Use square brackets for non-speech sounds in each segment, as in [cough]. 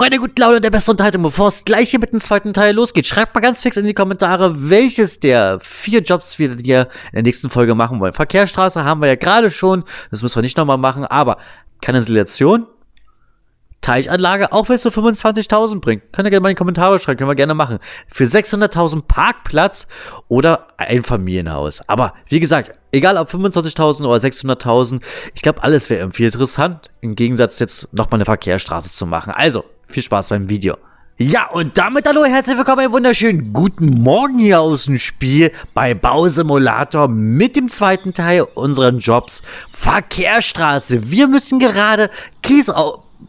Freunde, gute Laune der beste Unterhaltung. Bevor es gleich hier mit dem zweiten Teil losgeht, schreibt mal ganz fix in die Kommentare, welches der vier Jobs wir hier in der nächsten Folge machen wollen. Verkehrsstraße haben wir ja gerade schon, das müssen wir nicht nochmal machen, aber Kanalisation, Teichanlage, auch wenn es nur 25.000 bringt. Könnt ihr gerne mal in die Kommentare schreiben, können wir gerne machen. Für 600.000 Parkplatz oder ein Familienhaus. Aber wie gesagt, egal ob 25.000 oder 600.000, ich glaube, alles wäre irgendwie interessant. Im Gegensatz jetzt nochmal eine Verkehrsstraße zu machen. Also, viel Spaß beim Video. Ja, und damit hallo, herzlich willkommen, einen wunderschönen guten Morgen hier aus dem Spiel bei Bausimulator mit dem zweiten Teil unseren Jobs Verkehrsstraße. Wir müssen gerade Kies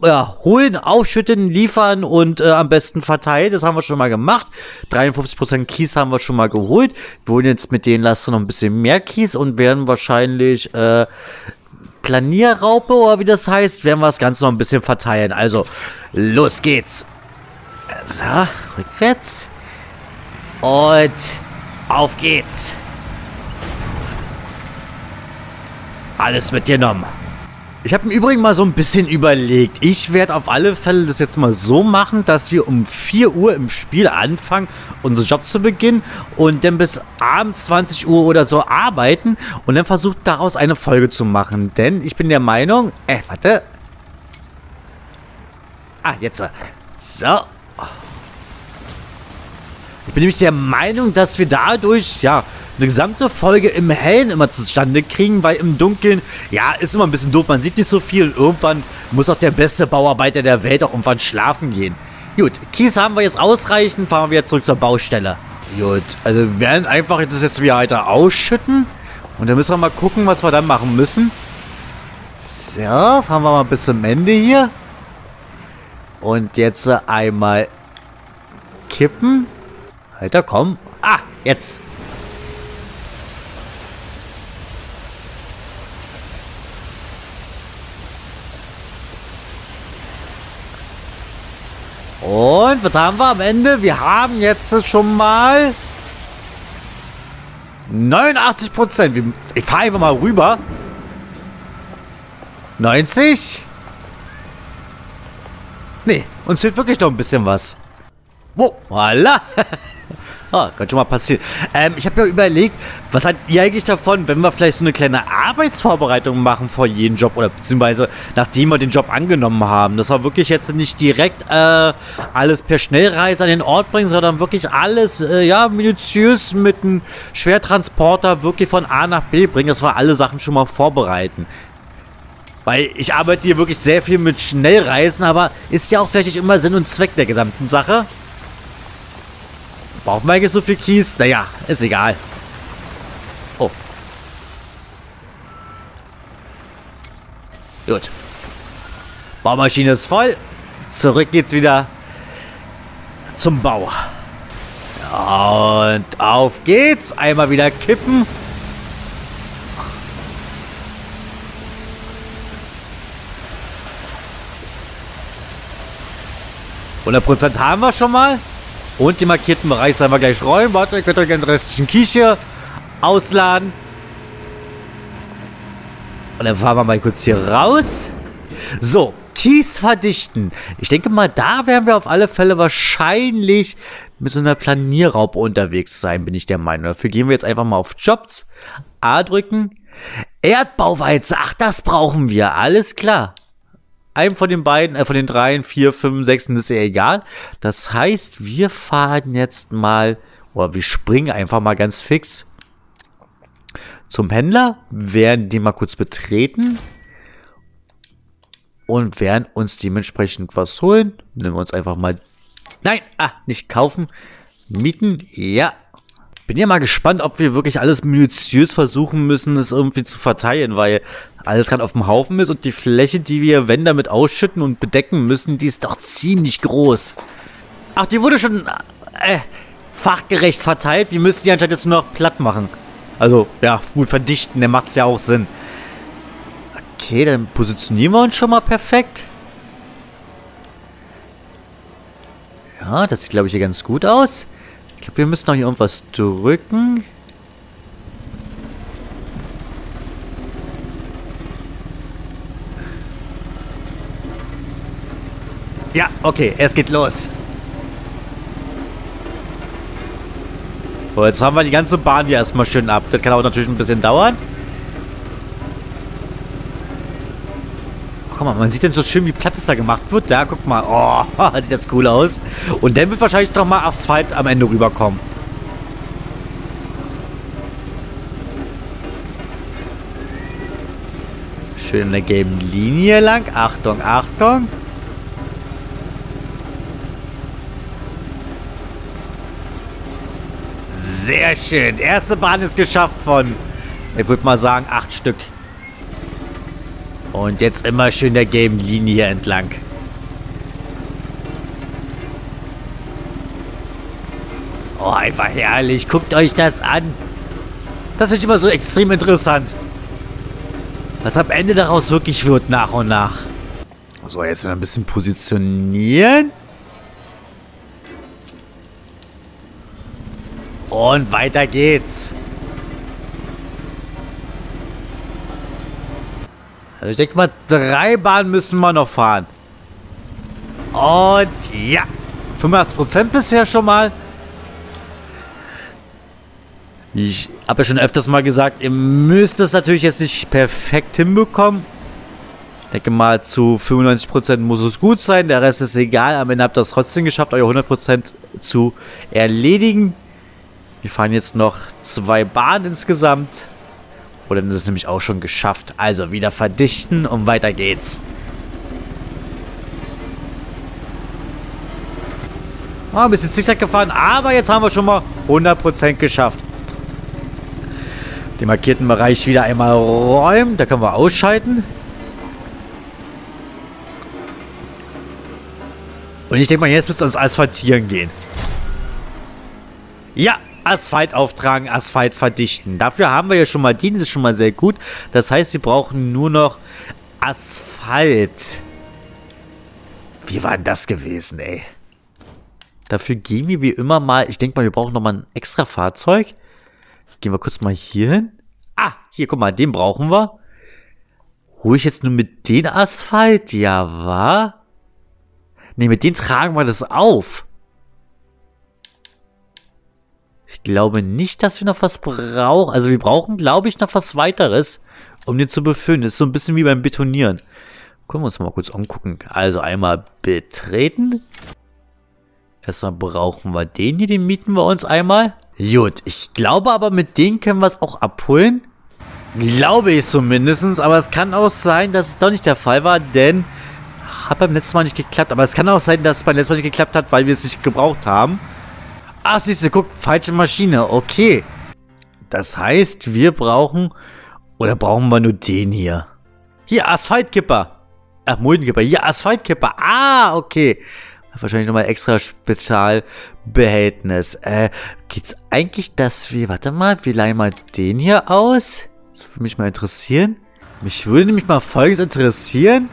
ja, holen, aufschütten, liefern und äh, am besten verteilen. Das haben wir schon mal gemacht. 53% Kies haben wir schon mal geholt. Wir holen jetzt mit den Laster noch ein bisschen mehr Kies und werden wahrscheinlich äh, Planierraupe oder wie das heißt, werden wir das Ganze noch ein bisschen verteilen. Also, los geht's. So, rückwärts. Und auf geht's. Alles mitgenommen. Ich habe im Übrigen mal so ein bisschen überlegt. Ich werde auf alle Fälle das jetzt mal so machen, dass wir um 4 Uhr im Spiel anfangen, unseren Job zu beginnen und dann bis abends 20 Uhr oder so arbeiten und dann versucht daraus eine Folge zu machen. Denn ich bin der Meinung... Äh, warte. Ah, jetzt. So. Ich bin nämlich der Meinung, dass wir dadurch, ja, eine gesamte Folge im Hellen immer zustande kriegen, weil im Dunkeln, ja, ist immer ein bisschen doof. Man sieht nicht so viel und irgendwann muss auch der beste Bauarbeiter der Welt auch irgendwann schlafen gehen. Gut, Kies haben wir jetzt ausreichend, fahren wir jetzt zurück zur Baustelle. Gut, also wir werden einfach das jetzt wieder weiter ausschütten. Und dann müssen wir mal gucken, was wir dann machen müssen. So, fahren wir mal bis zum Ende hier. Und jetzt einmal kippen. Alter, komm. Ah, jetzt. Und was haben wir am Ende? Wir haben jetzt schon mal 89 Prozent. Ich fahre einfach mal rüber. 90. Nee, uns fehlt wirklich noch ein bisschen was. Wo? Voila. [laughs] Ah, kann schon mal passieren. Ähm, ich habe ja überlegt, was hat ihr eigentlich davon, wenn wir vielleicht so eine kleine Arbeitsvorbereitung machen vor jedem Job oder beziehungsweise nachdem wir den Job angenommen haben. Das war wirklich jetzt nicht direkt äh, alles per Schnellreise an den Ort bringen, sondern wirklich alles, äh, ja, minutiös mit einem Schwertransporter wirklich von A nach B bringen. Das war alle Sachen schon mal vorbereiten. Weil ich arbeite hier wirklich sehr viel mit Schnellreisen, aber ist ja auch vielleicht nicht immer Sinn und Zweck der gesamten Sache. Brauchen wir eigentlich so viel Kies? Naja, ist egal. Oh. Gut. Baumaschine ist voll. Zurück geht's wieder zum Bau. Und auf geht's. Einmal wieder kippen. Hundert Prozent haben wir schon mal. Und die markierten Bereich sollen wir gleich räumen. Warte, ihr könnt euch den restlichen Kies hier ausladen. Und dann fahren wir mal kurz hier raus. So, Kies verdichten. Ich denke mal, da werden wir auf alle Fälle wahrscheinlich mit so einer Planierraupe unterwegs sein, bin ich der Meinung. Dafür gehen wir jetzt einfach mal auf Jobs. A drücken. Erdbauweize. Ach, das brauchen wir. Alles klar einem von den beiden, äh, von den dreien, vier, fünf, sechs, ist ja egal. Das heißt, wir fahren jetzt mal, oder wir springen einfach mal ganz fix zum Händler, werden den mal kurz betreten und werden uns dementsprechend was holen. Nehmen wir uns einfach mal, nein, ah, nicht kaufen, mieten, ja. Bin ja mal gespannt, ob wir wirklich alles minutiös versuchen müssen, es irgendwie zu verteilen, weil alles gerade auf dem Haufen ist und die Fläche, die wir, wenn damit ausschütten und bedecken müssen, die ist doch ziemlich groß. Ach, die wurde schon äh, fachgerecht verteilt. Wir müssen die anscheinend jetzt nur noch platt machen. Also, ja, gut verdichten, macht es ja auch Sinn. Okay, dann positionieren wir uns schon mal perfekt. Ja, das sieht, glaube ich, hier ganz gut aus. Ich glaube, wir müssen noch hier irgendwas drücken. Ja, Okay, es geht los. So, jetzt haben wir die ganze Bahn hier erstmal schön ab. Das kann auch natürlich ein bisschen dauern. Guck mal, man sieht denn so schön, wie platt es da gemacht wird. Da, guck mal. Oh, [laughs] sieht das cool aus. Und dann wird wahrscheinlich noch mal Asphalt am Ende rüberkommen. Schön in der gelben Linie lang. Achtung, Achtung. Sehr schön. Erste Bahn ist geschafft von, ich würde mal sagen, acht Stück. Und jetzt immer schön der gelben Linie entlang. Oh, einfach herrlich. Guckt euch das an. Das wird immer so extrem interessant. Was am Ende daraus wirklich wird, nach und nach. So, jetzt ein bisschen positionieren. Und weiter geht's. Also ich denke mal, drei Bahnen müssen wir noch fahren. Und ja, 85% bisher schon mal. Ich habe ja schon öfters mal gesagt, ihr müsst es natürlich jetzt nicht perfekt hinbekommen. Ich denke mal, zu 95% muss es gut sein. Der Rest ist egal. Am Ende habt ihr es trotzdem geschafft, euer 100% zu erledigen. Wir fahren jetzt noch zwei Bahnen insgesamt. Dann ist es nämlich auch schon geschafft. Also wieder verdichten und weiter geht's. Oh, ein bisschen Zickzack gefahren, aber jetzt haben wir schon mal 100% geschafft. Den markierten Bereich wieder einmal räumen. Da können wir ausschalten. Und ich denke mal, jetzt wird es ans Asphaltieren gehen. Ja, Asphalt auftragen, Asphalt verdichten. Dafür haben wir ja schon mal die, das ist schon mal sehr gut. Das heißt, wir brauchen nur noch Asphalt. Wie war denn das gewesen, ey? Dafür gehen wir wie immer mal, ich denke mal, wir brauchen nochmal ein extra Fahrzeug. Gehen wir kurz mal hier hin. Ah, hier, guck mal, den brauchen wir. Hole ich jetzt nur mit den Asphalt? Ja, wa? Ne, mit denen tragen wir das auf. Ich glaube nicht, dass wir noch was brauchen. Also wir brauchen, glaube ich, noch was weiteres, um den zu befüllen. Das ist so ein bisschen wie beim Betonieren. Können wir uns mal kurz angucken. Also einmal betreten. Erstmal brauchen wir den hier, den mieten wir uns einmal. Gut, ich glaube aber, mit denen können wir es auch abholen. Glaube ich zumindest, aber es kann auch sein, dass es doch nicht der Fall war, denn hat beim letzten Mal nicht geklappt. Aber es kann auch sein, dass es beim letzten Mal nicht geklappt hat, weil wir es nicht gebraucht haben. Ach, siehst du, guck, falsche Maschine. Okay. Das heißt, wir brauchen... Oder brauchen wir nur den hier? Hier, Asphaltkipper. Ach, Muldenkipper. Hier, Asphaltkipper. Ah, okay. Wahrscheinlich nochmal extra Spezialbehältnis. Äh, geht's eigentlich, dass wir... Warte mal, wir leihen mal den hier aus. Das würde mich mal interessieren. Mich würde nämlich mal Folgendes interessieren.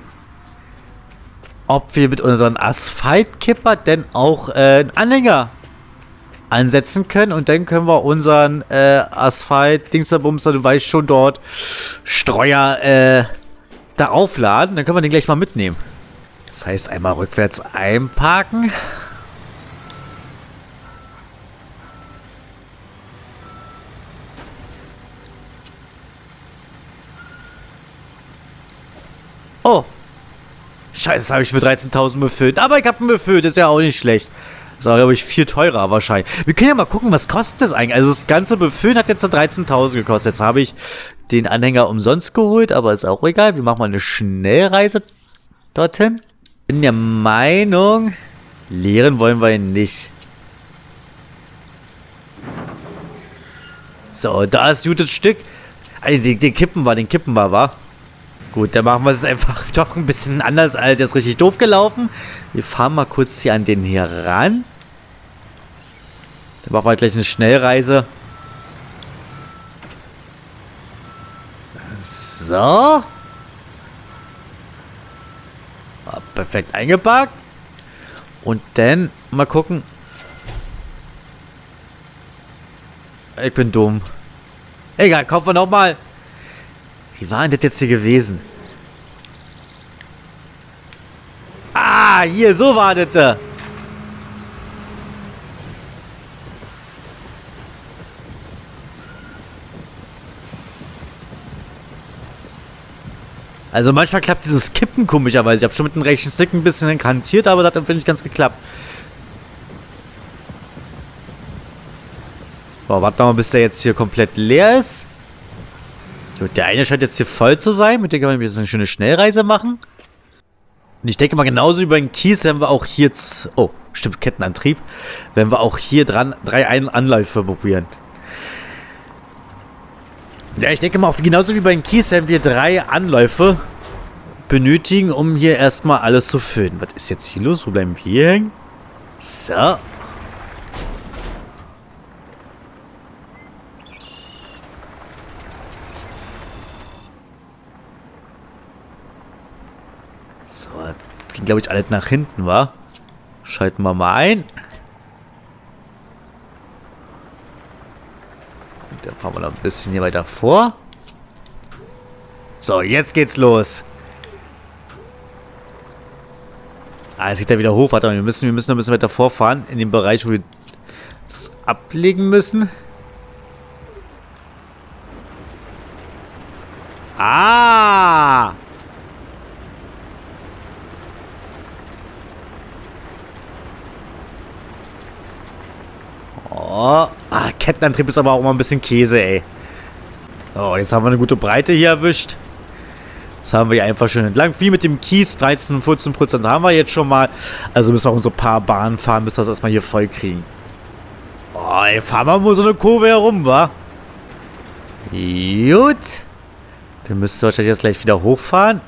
Ob wir mit unseren Asphaltkipper denn auch äh, einen Anhänger ansetzen können und dann können wir unseren äh, Asphalt, Dingsabumster, du weißt schon dort, Streuer äh, da aufladen. Dann können wir den gleich mal mitnehmen. Das heißt, einmal rückwärts einparken. Oh. Scheiße, das habe ich für 13.000 befüllt. Aber ich habe ihn befüllt, ist ja auch nicht schlecht. Das ist, glaube ich, viel teurer wahrscheinlich. Wir können ja mal gucken, was kostet das eigentlich? Also das ganze Befüllen hat jetzt 13.000 gekostet. Jetzt habe ich den Anhänger umsonst geholt, aber ist auch egal. Wir machen mal eine Schnellreise dorthin. Bin der Meinung, leeren wollen wir ihn nicht. So, da ist gutes Stück. Also den, den kippen wir, den kippen wir, wa? Gut, dann machen wir es einfach [laughs] doch ein bisschen anders als jetzt richtig doof gelaufen. Wir fahren mal kurz hier an den hier ran. Dann machen wir gleich eine Schnellreise. So. Perfekt eingepackt. Und dann mal gucken. Ich bin dumm. Egal, kaufen wir nochmal. Wie war denn das jetzt hier gewesen? Ah! Hier, so war das. Also manchmal klappt dieses Kippen komischerweise. Ich habe schon mit dem rechten Stick ein bisschen kantiert, aber das hat finde ich ganz geklappt. So, warten wir mal, bis der jetzt hier komplett leer ist. Der eine scheint jetzt hier voll zu sein. Mit dem kann man jetzt eine schöne Schnellreise machen. Und ich denke mal, genauso wie beim Kies werden wir auch hier jetzt... Oh, stimmt, Kettenantrieb. Werden wir auch hier dran drei Anläufe probieren. Ja, ich denke mal, genauso wie beim Kies werden wir drei Anläufe benötigen, um hier erstmal alles zu füllen. Was ist jetzt hier los? Wo bleiben wir hängen? So. So, ging glaube ich alles nach hinten, war. Schalten wir mal ein. Dann fahren wir noch ein bisschen hier weiter vor. So, jetzt geht's los. Ah, jetzt geht er wieder hoch. Warte mal, wir müssen, wir müssen noch ein bisschen weiter vorfahren. In dem Bereich, wo wir das ablegen müssen. Ah! Oh, ah, Kettenantrieb ist aber auch mal ein bisschen Käse, ey. Oh, jetzt haben wir eine gute Breite hier erwischt. Das haben wir hier einfach schön entlang. Wie mit dem Kies, 13 und 14 Prozent haben wir jetzt schon mal. Also müssen wir auch unsere paar Bahnen fahren, bis wir das erstmal hier voll kriegen. Oh, ey, fahren wir mal so eine Kurve herum, wa? Gut. Dann müsst ihr wahrscheinlich jetzt gleich wieder hochfahren.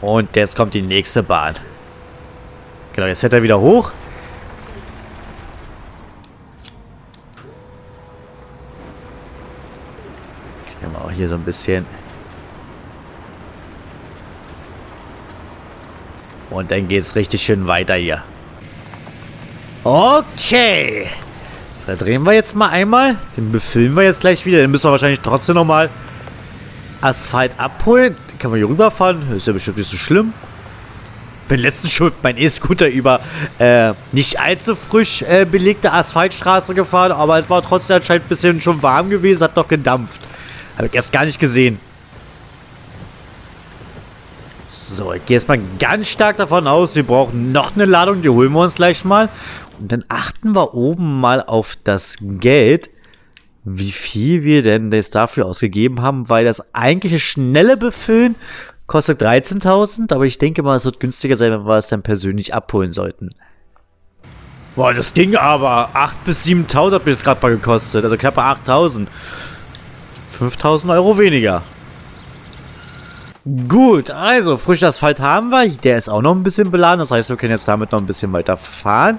Und jetzt kommt die nächste Bahn. Genau, jetzt hält er wieder hoch. Ich nehme auch hier so ein bisschen. Und dann geht es richtig schön weiter hier. Okay. Da drehen wir jetzt mal einmal. Den befüllen wir jetzt gleich wieder. Den müssen wir wahrscheinlich trotzdem nochmal Asphalt abholen. Den können wir hier rüberfahren. Ist ja bestimmt nicht so schlimm bin letztens schon meinem E-Scooter über äh, nicht allzu frisch äh, belegte Asphaltstraße gefahren, aber es war trotzdem anscheinend ein bisschen schon warm gewesen, hat doch gedampft. Habe ich erst gar nicht gesehen. So, ich gehe jetzt mal ganz stark davon aus, wir brauchen noch eine Ladung, die holen wir uns gleich mal. Und dann achten wir oben mal auf das Geld, wie viel wir denn jetzt dafür ausgegeben haben, weil das eigentliche schnelle Befüllen Kostet 13.000, aber ich denke mal, es wird günstiger sein, wenn wir es dann persönlich abholen sollten. Boah, das ging aber. 8.000 bis 7.000 hat mir das gerade mal gekostet. Also knappe 8.000. 5.000 Euro weniger. Gut, also frischen Asphalt haben wir. Der ist auch noch ein bisschen beladen. Das heißt, wir können jetzt damit noch ein bisschen weiter fahren.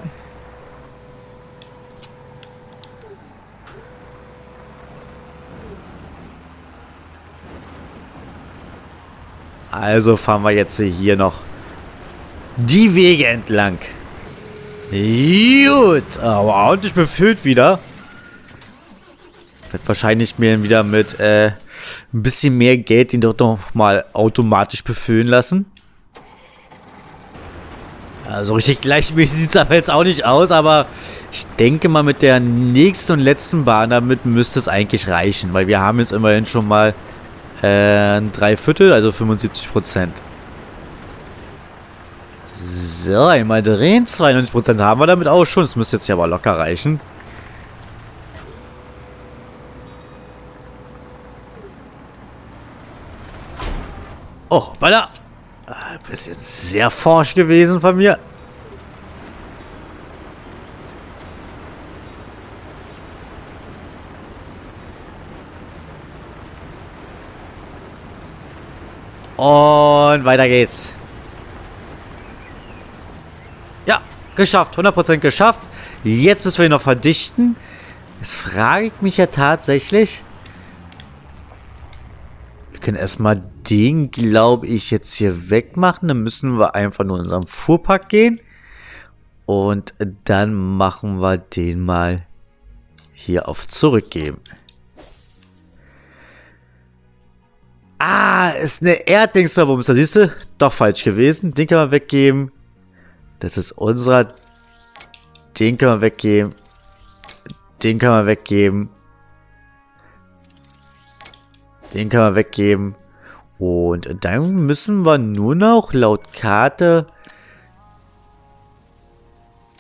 Also fahren wir jetzt hier noch die Wege entlang. Gut. Aber ordentlich befüllt wieder. Wird wahrscheinlich mir wieder mit äh, ein bisschen mehr Geld den doch noch mal automatisch befüllen lassen. Also richtig gleichmäßig sieht es aber jetzt auch nicht aus, aber ich denke mal mit der nächsten und letzten Bahn damit müsste es eigentlich reichen, weil wir haben jetzt immerhin schon mal äh, ein Dreiviertel, also 75 Prozent. So, einmal drehen. 92 Prozent haben wir damit auch schon. Das müsste jetzt ja aber locker reichen. Oh. Ein bisschen sehr forsch gewesen von mir. Und weiter geht's. Ja, geschafft. 100% geschafft. Jetzt müssen wir ihn noch verdichten. Jetzt frage ich mich ja tatsächlich. Wir können erstmal den, glaube ich, jetzt hier wegmachen. Dann müssen wir einfach nur in unseren Fuhrpark gehen. Und dann machen wir den mal hier auf zurückgeben. Ah, ist eine Erddingsterbums. Da siehst du, doch falsch gewesen. Den können wir weggeben. Das ist unserer. Den können wir weggeben. Den können wir weggeben. Den können wir weggeben. Und dann müssen wir nur noch laut Karte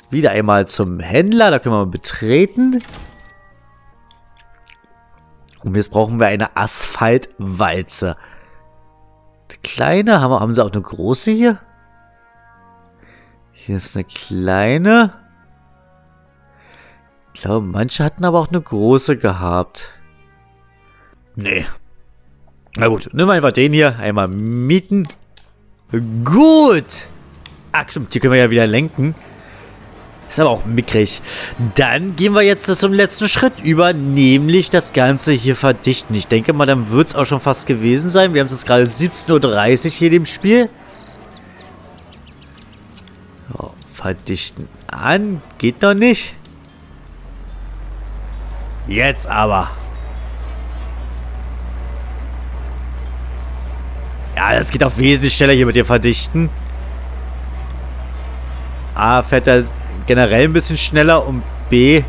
wieder einmal zum Händler. Da können wir mal betreten. Und jetzt brauchen wir eine Asphaltwalze. Eine kleine. Haben, wir, haben sie auch eine große hier? Hier ist eine kleine. Ich glaube, manche hatten aber auch eine große gehabt. Nee. Na gut, nehmen wir einfach den hier. Einmal mieten. Gut. Ach stimmt, hier können wir ja wieder lenken. Ist aber auch mickrig. Dann gehen wir jetzt zum letzten Schritt über, nämlich das Ganze hier verdichten. Ich denke mal, dann wird es auch schon fast gewesen sein. Wir haben es jetzt gerade 17.30 Uhr hier im Spiel. So, verdichten an. Geht noch nicht. Jetzt aber. Ja, das geht auch wesentlich schneller hier mit dem Verdichten. A, fährt er generell ein bisschen schneller und B,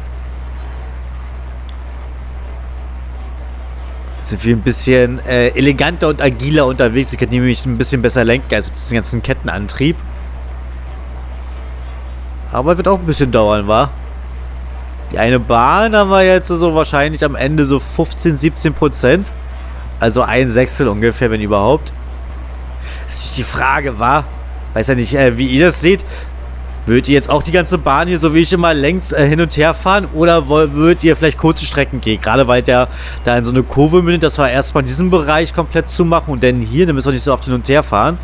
sind wir ein bisschen äh, eleganter und agiler unterwegs. Ich kann nämlich ein bisschen besser lenken als mit diesem ganzen Kettenantrieb. Aber wird auch ein bisschen dauern, wa? Die eine Bahn haben wir jetzt so wahrscheinlich am Ende so 15, 17 Prozent. Also ein Sechstel ungefähr, wenn überhaupt. Das ist die Frage, war. Weiß ja nicht, äh, wie ihr das seht. Würdet ihr jetzt auch die ganze Bahn hier, so wie ich immer, längs äh, hin und her fahren? Oder würdet ihr vielleicht kurze Strecken gehen? Gerade weil der da in so eine Kurve mündet, dass wir erstmal diesen Bereich komplett zumachen und dann hier, dann müssen wir nicht so oft hin und her fahren.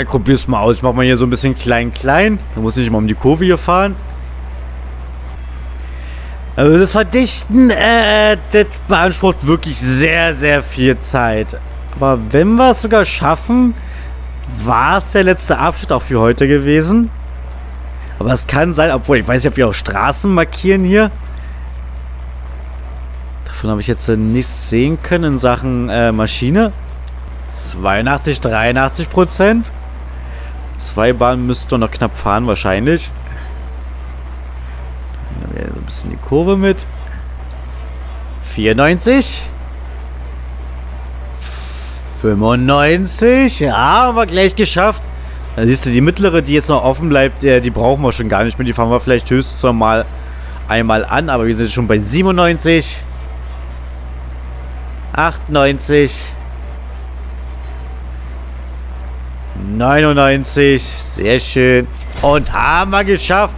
Ich probier's mal aus. Ich mach mal hier so ein bisschen klein-klein. Dann muss ich mal um die Kurve hier fahren. Also das Verdichten, äh, das beansprucht wirklich sehr, sehr viel Zeit. Aber wenn wir es sogar schaffen, war es der letzte Abschnitt auch für heute gewesen. Aber es kann sein, obwohl ich weiß nicht, ob wir auch Straßen markieren hier. Davon habe ich jetzt nichts sehen können in Sachen äh, Maschine. 82, 83 Prozent. Zwei Bahnen müssten wir noch knapp fahren, wahrscheinlich ein bisschen die Kurve mit. 94. 95. Ja, haben wir gleich geschafft. Da siehst du, die mittlere, die jetzt noch offen bleibt, äh, die brauchen wir schon gar nicht mehr. Die fahren wir vielleicht höchstens mal einmal an. Aber wir sind schon bei 97. 98. 99. Sehr schön. Und haben wir geschafft.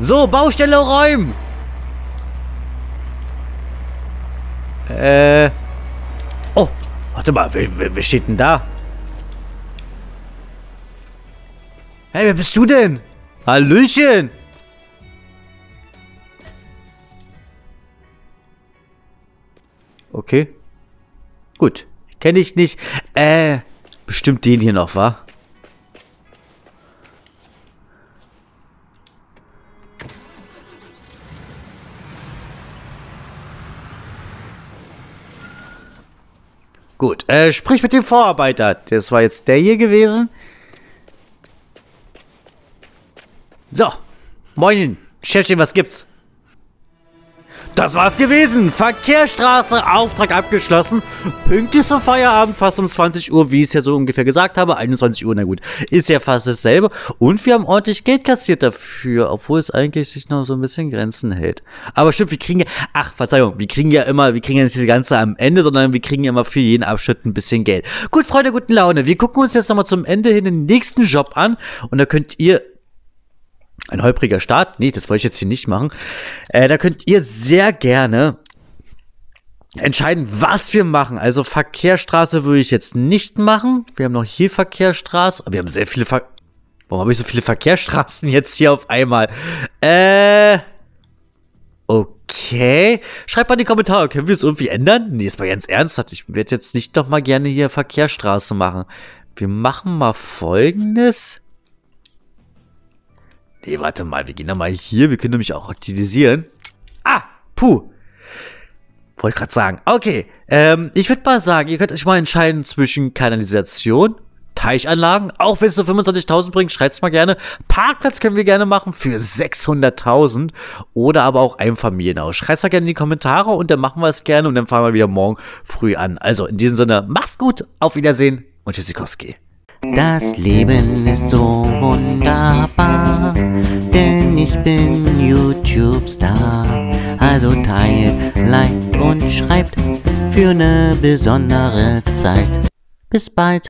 So, Baustelle räumen. Äh. Warte mal, wer steht denn da? Hey, wer bist du denn? Hallöchen. Okay. Gut. Kenne ich nicht. Äh, bestimmt den hier noch, wa? Gut, äh, sprich mit dem Vorarbeiter. Das war jetzt der hier gewesen. So, moin, Chefchen, was gibt's? Das war's gewesen. Verkehrsstraße, Auftrag abgeschlossen. Pünktlich zum Feierabend, fast um 20 Uhr, wie ich es ja so ungefähr gesagt habe. 21 Uhr, na gut, ist ja fast dasselbe. Und wir haben ordentlich Geld kassiert dafür, obwohl es eigentlich sich noch so ein bisschen Grenzen hält. Aber stimmt, wir kriegen ja, ach, Verzeihung, wir kriegen ja immer, wir kriegen ja nicht diese ganze am Ende, sondern wir kriegen ja immer für jeden Abschnitt ein bisschen Geld. Gut, Freunde, guten Laune. Wir gucken uns jetzt nochmal zum Ende hin den nächsten Job an. Und da könnt ihr ein holpriger Start. Nee, das wollte ich jetzt hier nicht machen. Äh, da könnt ihr sehr gerne entscheiden, was wir machen. Also Verkehrsstraße würde ich jetzt nicht machen. Wir haben noch hier Verkehrsstraße. Wir haben sehr viele Ver Warum habe ich so viele Verkehrsstraßen jetzt hier auf einmal? Äh. Okay. Schreibt mal in die Kommentare, können wir es irgendwie ändern? Nee, ist mal ganz ernsthaft. Ich werde jetzt nicht doch mal gerne hier Verkehrsstraße machen. Wir machen mal folgendes. Nee, warte mal, wir gehen nochmal hier. Wir können nämlich auch aktualisieren. Ah, puh. wollte ich gerade sagen. Okay, ähm, ich würde mal sagen, ihr könnt euch mal entscheiden zwischen Kanalisation, Teichanlagen, auch wenn es nur 25.000 bringt, schreibt's mal gerne. Parkplatz können wir gerne machen für 600.000 oder aber auch Einfamilienhaus. Schreibt's mal gerne in die Kommentare und dann machen wir es gerne und dann fangen wir wieder morgen früh an. Also in diesem Sinne, macht's gut, auf Wiedersehen und Tschüssikowski. Das Leben ist so wunderbar, denn ich bin YouTube-Star. Also teilt, liked und schreibt für eine besondere Zeit. Bis bald.